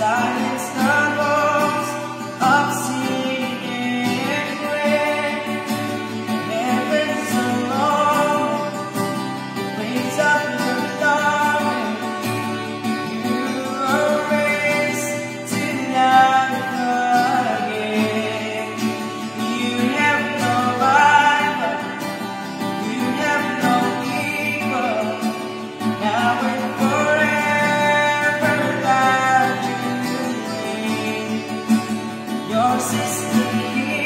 side. promises you.